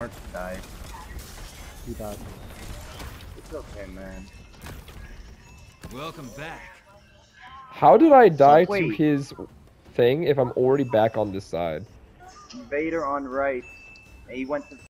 Mark died. He died. It's okay, man. Welcome back. How did I die so, to his thing if I'm already back on this side? Vader on right. He went to